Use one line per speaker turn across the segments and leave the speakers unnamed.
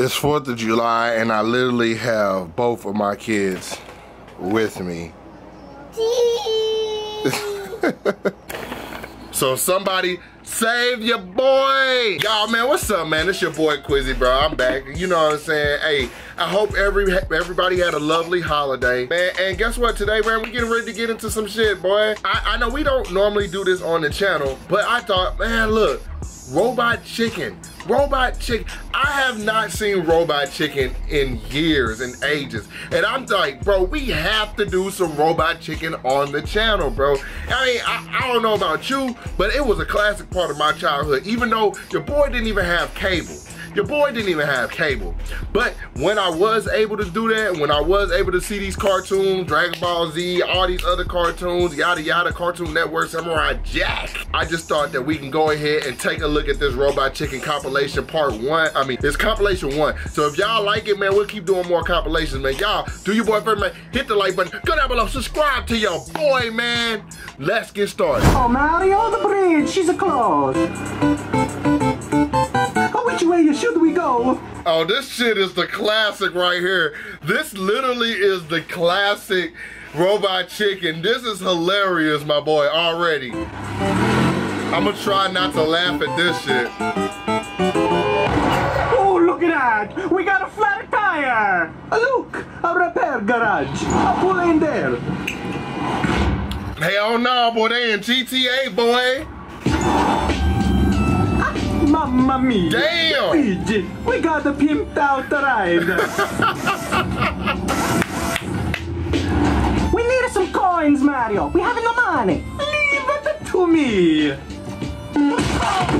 It's 4th of July and I literally have both of my kids with me. so somebody save your boy. Y'all, man, what's up, man? It's your boy Quizzy, bro. I'm back. You know what I'm saying? Hey, I hope every everybody had a lovely holiday, man. And guess what? Today, man, we getting ready to get into some shit, boy. I, I know we don't normally do this on the channel, but I thought, man, look, Robot Chicken. Robot Chicken. I have not seen Robot Chicken in years and ages. And I'm like, bro, we have to do some Robot Chicken on the channel, bro. I mean, I, I don't know about you, but it was a classic part of my childhood, even though your boy didn't even have cable. Your boy didn't even have cable. But when I was able to do that, when I was able to see these cartoons, Dragon Ball Z, all these other cartoons, yada yada, Cartoon Network, Samurai Jack, I just thought that we can go ahead and take a look at this Robot Chicken compilation part one. I mean, it's compilation one. So if y'all like it, man, we'll keep doing more compilations, man. Y'all, do your boy first, man. Hit the like button. Go down below. Subscribe to your boy, man. Let's get started.
Oh, Mario, the bridge. She's a close way should we go?
Oh, this shit is the classic right here. This literally is the classic Robot Chicken. This is hilarious, my boy, already. I'm gonna try not to laugh at this shit.
Oh, look at that! We got a flat tire! Look, a repair garage. I'll pull in there.
Hell no, boy, they in GTA, boy.
Mamma mia!
Damn!
Luigi, we got a pimped out ride. we need some coins, Mario. We have no money. Leave it to me.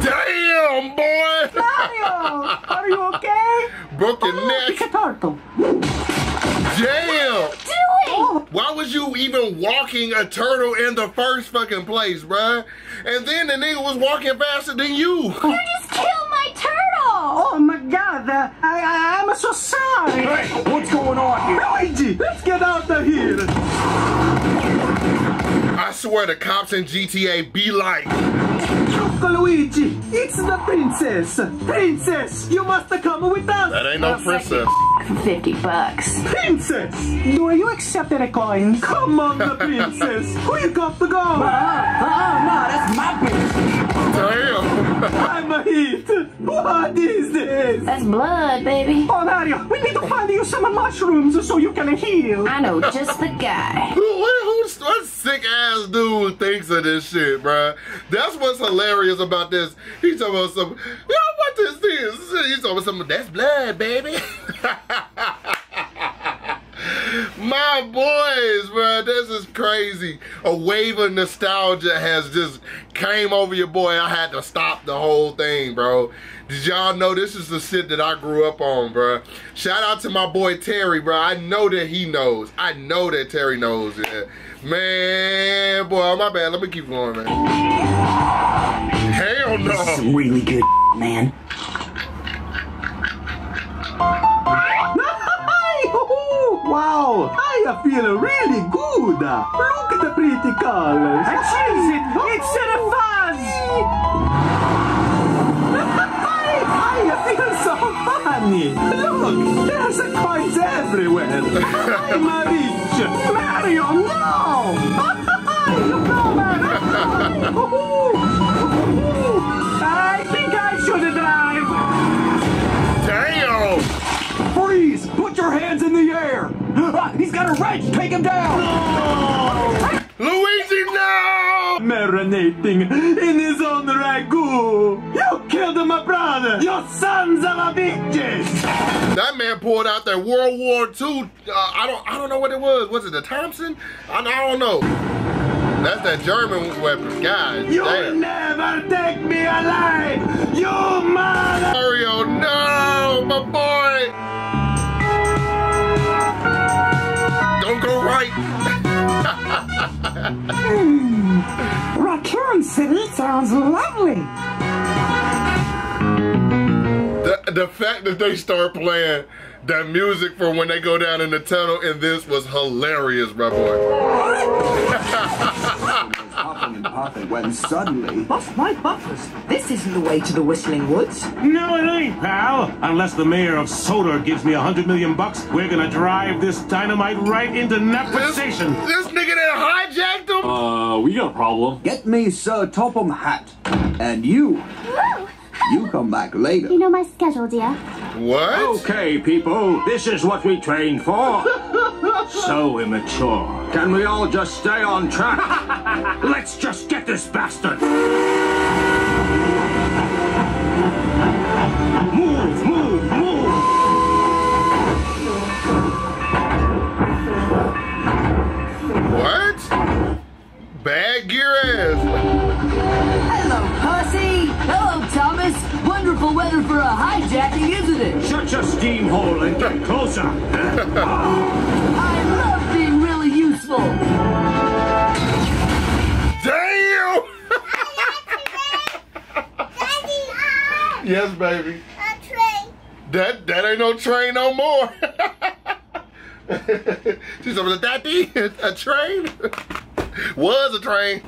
Damn, boy!
Mario, are you okay?
Broken
oh,
neck.
It's a turtle.
Damn! Why was you even walking a turtle in the first fucking place, bruh? And then the nigga was walking faster than you.
You just killed my turtle!
Oh my god, uh, I, I, I'm so sorry.
Hey, what's going on here?
Luigi, let's get out of here.
I swear the cops in GTA be like.
Look, Luigi, it's the princess. Princess, you must come with us.
That ain't no princess.
For 50 bucks.
Princess, do you accept any coins? Come on, the princess. Who you got to go?
Uh, uh, no, that's my business.
Damn.
I'm a hit. What is this?
That's blood, baby.
Oh, Mario, we need to find you some mushrooms so you can heal.
I know just the guy.
What, sick ass dude thinks of this shit, bruh? That's what's hilarious about this. He's talking about some, you know what this is? He's talking about some, that's blood, baby. My boys, bro, this is crazy. A wave of nostalgia has just came over your boy. I had to stop the whole thing, bro. Did y'all know this is the shit that I grew up on, bro? Shout out to my boy Terry, bro. I know that he knows. I know that Terry knows. Yeah. Man, boy, my bad. Let me keep going, man. Hell no.
This is some really good man.
Wow, I feel really good. Look at the pretty colors. I choose it. It's a funny. Look, there's coins everywhere. I'm rich. Mario, no. no, Mario. I think I should drive.
Damn.
Freeze! Put your hands in the air! Ah, he's got a wrench! Take him down!
No! Luigi, no!
Marinating in his own ragu! You brother! You sons of a bitches!
That man pulled out that World War II. Uh, I don't. I don't know what it was. Was it the Thompson? I, I don't know. That's that German weapon, guys.
You'll
damn.
never take me alive! You mother!
Mario, no, my boy. Don't go right.
mm, Raccoon City sounds lovely.
The, the fact that they start playing that music for when they go down in the tunnel in this was hilarious, my boy.
in Parfait when suddenly.
Off my buffers. This isn't the way to the Whistling Woods.
No, it ain't, pal. Unless the mayor of Sodor gives me a hundred million bucks, we're gonna drive this dynamite right into Knapford
This,
Station.
this nigga that hijacked him?
Uh, we got a problem.
Get me Sir Topham Hatt. And you, you come back later.
You know my schedule, dear.
what?
Okay, people, this is what we trained for. so immature. Can we all just stay on track? Let's just get this bastard. Move, move, move.
What? Bad gear ass.
Hello, Percy. Hello, Thomas. Wonderful weather for a hijacking, isn't it?
Shut your steam hole and get closer.
I love being really useful.
Damn! yes, baby. A train. That that ain't no train no more. She's over the daddy, a train. Was a train.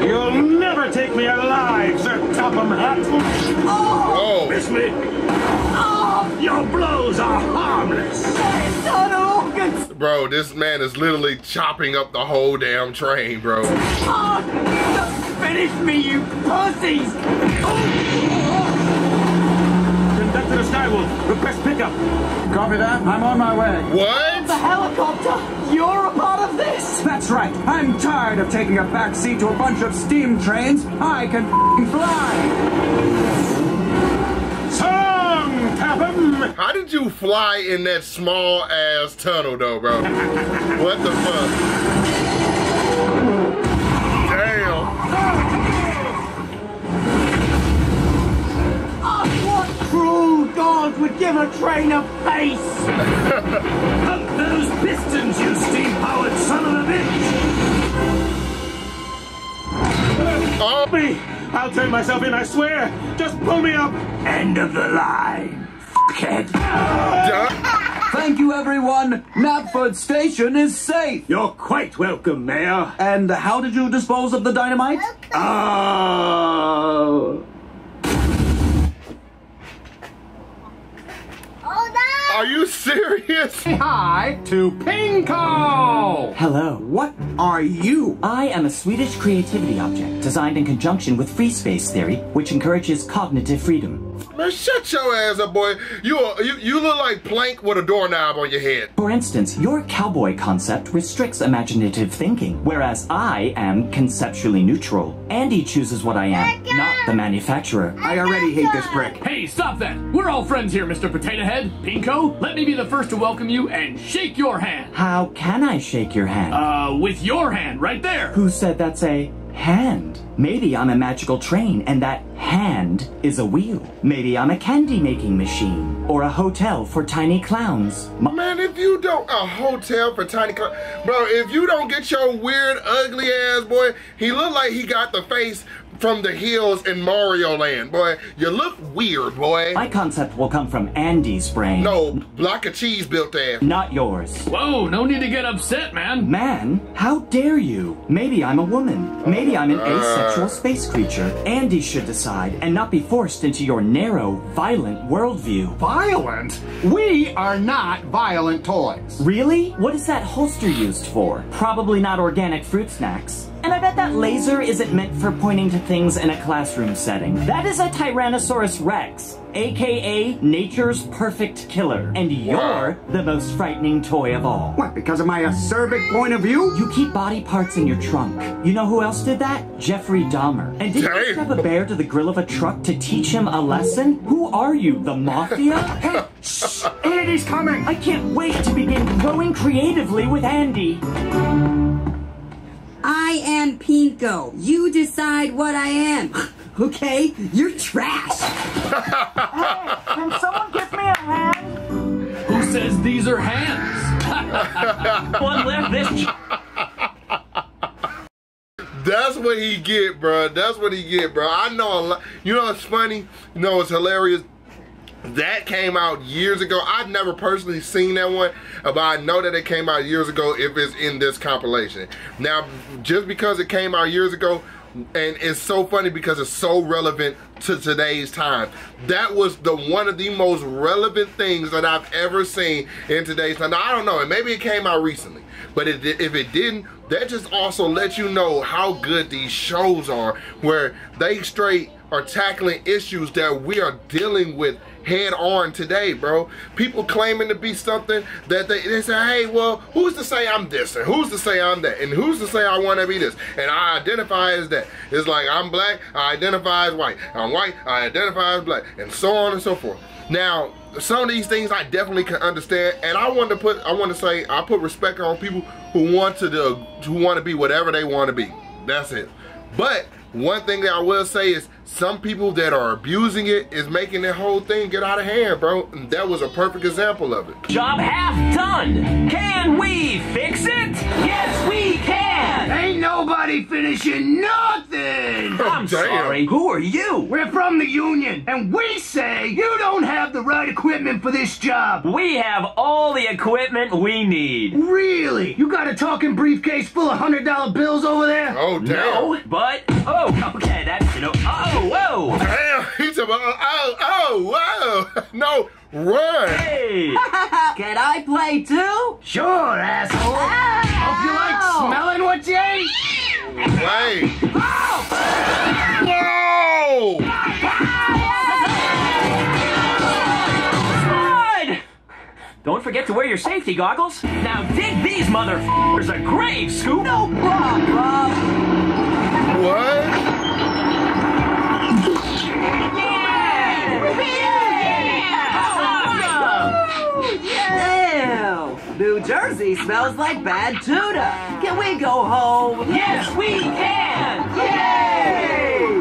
You'll never take me alive, Sir Topham Hatt.
Oh,
Miss me? Oh. Your blows are harmless.
Bro, this man is literally chopping up the whole damn train, bro.
Oh, finish me, you pussies.
Conductor to Skywolf, request pickup.
Copy that. I'm on my way. What?
The
What?
helicopter. You're a part of this.
That's right. I'm tired of taking a backseat to a bunch of steam trains. I can f***ing fly.
Song, Topham.
How did you fly in that small ass tunnel though, bro? what the fuck?
Give a train a face?
Pump those pistons, you steam-powered son of a bitch.
Oh,
Me. I'll turn myself in, I swear. Just pull me up.
End of the line, fuckhead.
Thank you, everyone. Knapford Station is safe.
You're quite welcome, Mayor.
And how did you dispose of the dynamite?
Oh.
Are you serious?
Say Hi to Pinko!
Hello.
What are you?
I am a Swedish creativity object designed in conjunction with free space theory, which encourages cognitive freedom.
Man, shut your ass up, boy. You you you look like Plank with a doorknob on your head.
For instance, your cowboy concept restricts imaginative thinking, whereas I am conceptually neutral. Andy chooses what I am, not the manufacturer.
I already hate this prick.
Hey, stop that! We're all friends here, Mr. Potato Head. Pinko, let me be the first to welcome you and shake your hand.
How can I shake your hand?
Uh, with your hand right there.
Who said that's a hand? Maybe I'm a magical train and that hand is a wheel. Maybe I'm a candy making machine or a hotel for tiny clowns. M-
Man, if you don't a hotel for tiny cl- bro, if you don't get your weird ugly ass boy, he look like he got the face from the hills in Mario Land, boy. You look weird, boy.
My concept will come from Andy's brain.
No, block of cheese built ass.
Not yours.
Whoa, no need to get upset, man.
Man, how dare you? Maybe I'm a woman. Maybe I'm an uh. asexual space creature. Andy should decide and not be forced into your narrow, violent worldview.
Violent? We are not violent toys.
Really? What is that holster used for? Probably not organic fruit snacks. And I bet that laser isn't meant for pointing to things in a classroom setting. That is a Tyrannosaurus Rex, aka nature's perfect killer. And you're the most frightening toy of all.
What, because of my acerbic point of view?
You keep body parts in your trunk. You know who else did that? Jeffrey Dahmer. And did you strap a bear to the grill of a truck to teach him a lesson? Who are you, the mafia? hey, shh! Andy's coming! I can't wait to begin growing creatively with Andy.
I am Pinko. You decide what I am. Okay? You're trash.
Can someone give me a hand?
Who says these are hands?
One left this.
That's what he get, bro. That's what he get, bro. I know a lot. You know what's funny? You know what's hilarious? That came out years ago. I've never personally seen that one, but I know that it came out years ago if it's in this compilation. Now, just because it came out years ago, and it's so funny because it's so relevant to today's time. That was the one of the most relevant things that I've ever seen in today's time. Now, I don't know, and maybe it came out recently, but it, if it didn't, that just also lets you know how good these shows are, where they straight are tackling issues that we are dealing with head on today, bro. People claiming to be something that they, they say, hey, well, who's to say I'm this and who's to say I'm that and who's to say I want to be this and I identify as that. It's like I'm black, I identify as white. I'm white, I identify as black and so on and so forth. Now, some of these things I definitely can understand, and I want to put, I want to say, I put respect on people who want to do, who want to be whatever they want to be. That's it. But one thing that I will say is some people that are abusing it is making that whole thing get out of hand, bro. And that was a perfect example of it.
Job half done. Can we fix it? Yes, we can.
Ain't nobody finishing nothing.
I'm
Damn.
sorry. Who are you?
We're from the union, and we say you don't have the right equipment for this job.
We have all the equipment we need.
Really? You got a talking briefcase full of hundred dollar bills over there?
Oh, damn.
No, but oh, okay, that's you know. Oh, whoa.
Damn, he's about, oh, oh, whoa. No, run.
Hey.
Can I play too?
Sure, asshole. Ah! Hope you like smelling what you ate.
Wait. No!
Slide. Don't forget to wear your safety goggles. Now dig these motherfuckers a grave, Scoop.
No problem.
What?
New Jersey smells like bad tuna. Can we go home?
Yes, we can. Yay!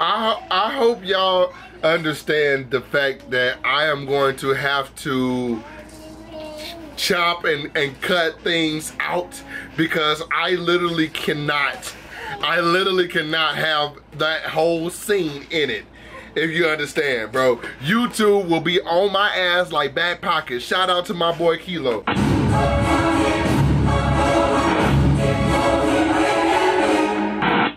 I, I hope y'all understand the fact that I am going to have to chop and, and cut things out because I literally cannot, I literally cannot have that whole scene in it. If you understand, bro. YouTube will be on my ass like back pocket. Shout out to my boy Kilo.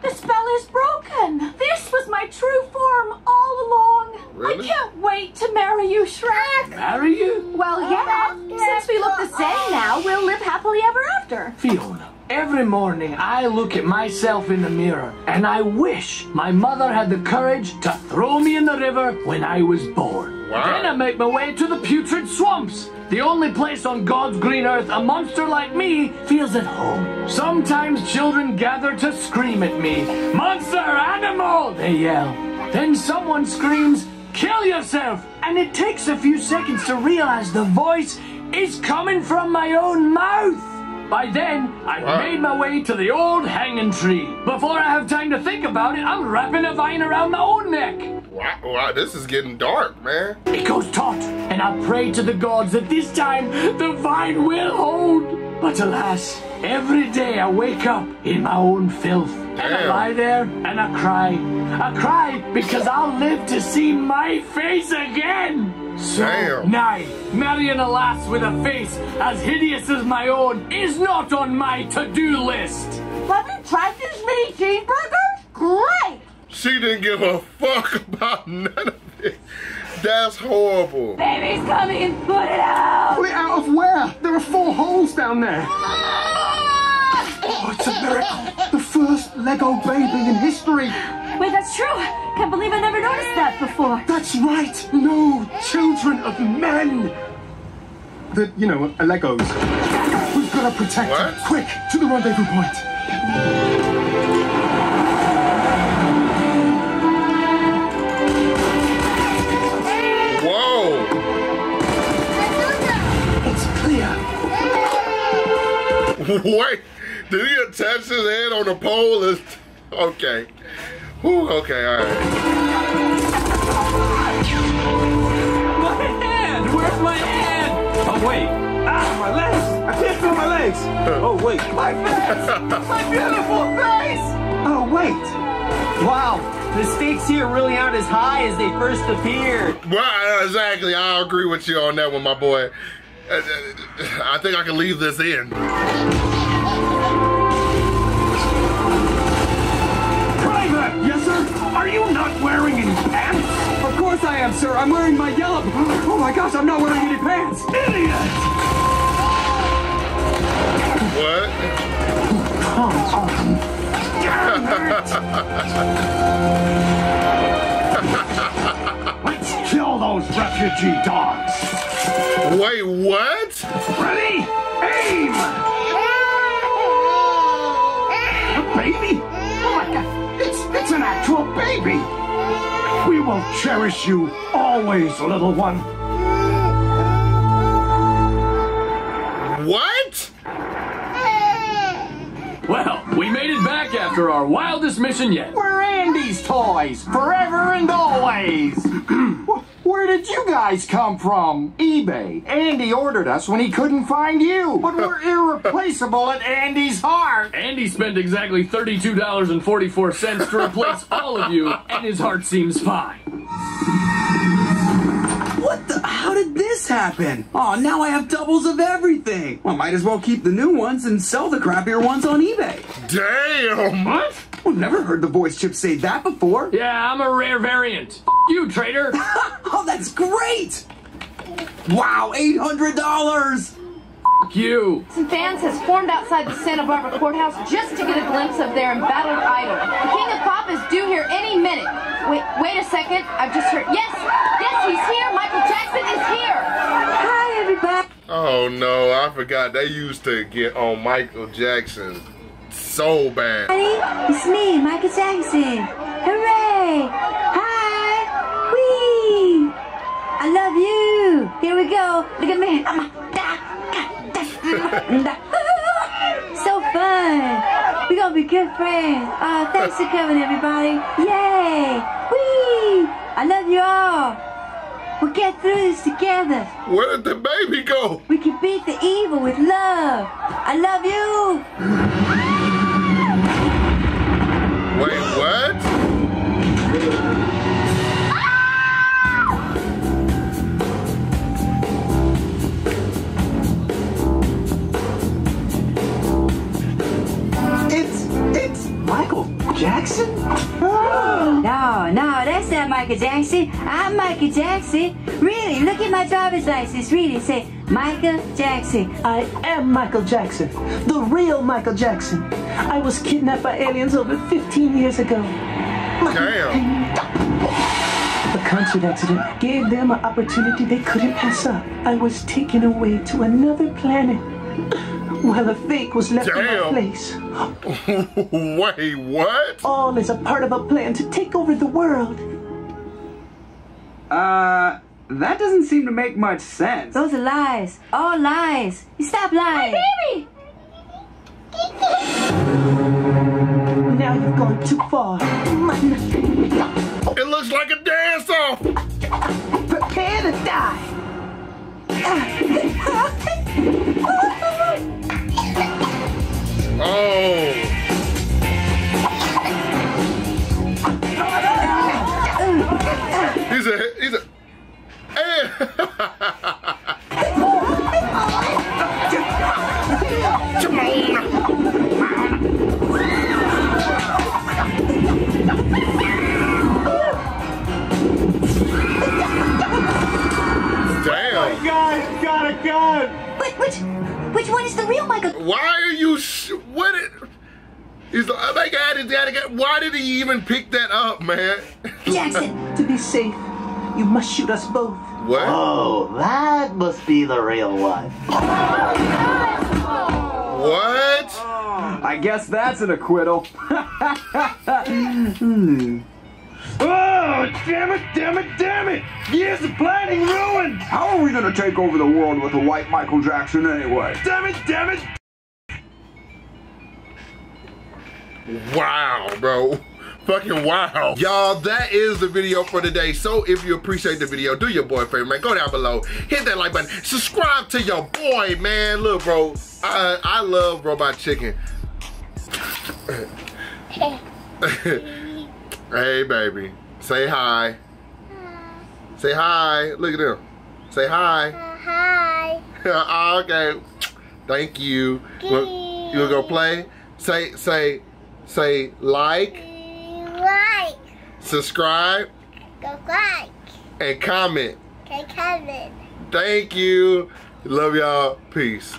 The spell is broken. This was my true form all along.
Really?
I can't wait to marry you, Shrek.
Marry you?
Well, yeah. Since we look the same now, we'll live happily ever after.
Fiona, every morning I look at myself in the mirror and I wish my mother had the courage to throw me in the river when I was born.
Wow.
Then I make my way to the putrid swamps. The only place on God's green earth a monster like me feels at home. Sometimes children gather to scream at me. Monster, animal, they yell. Then someone screams, kill yourself. And it takes a few seconds to realize the voice is coming from my own mouth. By then, I've
Wow.
made my way to the old hanging tree. Before I have time to think about it, I'm wrapping a vine around my own neck.
Wow, wow, this is getting dark, man.
It goes taut, and I pray to the gods that this time the vine will hold. But alas, every day I wake up in my own filth. And I lie there and I cry. I cry because I'll live to see my face again. So,
Damn.
nay, marrying a lass with a face as hideous as my own is not on my to-do list.
Have you tried these mini cheeseburgers? Great.
She didn't give a fuck about none of it. That's horrible.
Baby's coming. Put it out.
Put it out of where? There are four holes down there. Ah! Oh, it's a miracle. The first Lego baby in history.
Wait, that's true. I can't believe I never noticed that before.
That's right. No children of men. The, you know, uh, Legos. We've got to protect
What?
them. Quick, to the rendezvous point.
Whoa.
It's clear.
Wait, did he attach his head on the pole? Is okay. Whew, okay, all right.
My hand. Where's my hand? Oh wait.
Ah, my legs. I can't feel my legs. Oh, wait. My face. my beautiful face. Oh, wait. Wow.
The stakes here really aren't as high as they first appeared.
Well, exactly. I agree with you on that one, my boy. Uh, uh, I think I can leave this in.
Course I am, sir. I'm wearing my yellow. Oh my gosh, I'm not wearing any pants. Idiot! We will cherish you always, little one.
What?
Well, we made it back after our wildest mission yet.
We're Andy's toys, forever and always. Where did you guys come from? eBay. Andy ordered us when he couldn't find you, but we're irreplaceable at Andy's heart.
Andy spent exactly $32.44 to replace all of you, and his heart seems fine.
What the? How did this happen? Oh, now I have doubles of everything. Well, might as well keep the new ones and sell the crappier ones on eBay.
Damn!
What?
Well, never heard the voice chip say that before.
Yeah, I'm a rare variant. F- you, traitor.
oh, that's great! Wow, $800!
F- you.
Some fans has formed outside the Santa Barbara courthouse just to get a glimpse of their embattled idol. The King of Pop is due here any minute. Wait, wait a second. I've just heard. Yes, yes, he's here. Michael Jackson is here. Hi, everybody.
Oh no, I forgot they used to get on Michael Jackson so bad.
It's me, Michael Jackson. Hooray! Hi! Wee! I love you. Here we go. Look at me. So fun. We're gonna be good friends. Uh, thanks for coming, everybody. Yay! Wee! I love you all. We'll get through this together.
Where did the baby go?
We can beat the evil with love. I love you.
Wait, what?
Michael Jackson?
No, no, that's not Michael Jackson. I'm Michael Jackson. Really, look at my driver's license. Really, say Michael Jackson.
I am Michael Jackson, the real Michael Jackson. I was kidnapped by aliens over 15 years ago.
Damn.
The concert accident gave them an opportunity they couldn't pass up. I was taken away to another planet while a fake was left in my place.
Wait, what?
All is a part of a plan to take over the world.
Uh, that doesn't seem to make much sense.
Those are lies. All lies. You stop lying.
baby! Now you've gone too far.
It looks like a dance off.
Prepare to die.
Oh.
Which one is the real Michael?
Why are you sh- what it He's like, oh my god, his daddy got why did he even pick that up, man?
Jackson.
To be safe, you must shoot us both.
What?
Oh, that must be the real one.
What?
I guess that's an acquittal.
Hmm. Oh, damn it, damn it, damn it! Years of planning ruined!
How are we gonna take over the world with a white Michael Jackson anyway?
Damn it, damn it!
Wow, bro. Fucking wow. Y'all, that is the video for today. So if you appreciate the video, do your boy a favor, man. Go down below, hit that like button, subscribe to your boy, man. Look, bro, I, I love Robot Chicken. Hey, baby. Say hi. Say hi. Look at him. Say hi.
Uh, hi.
Ah, okay. Thank you. You go play? Say, say, say like,
Like.
subscribe,
Go like.
and comment.
Okay, Kevin.
Thank you. Love y'all. Peace.